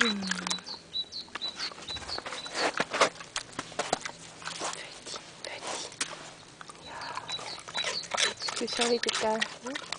对的，对。的，呀，就像那个干。嗯。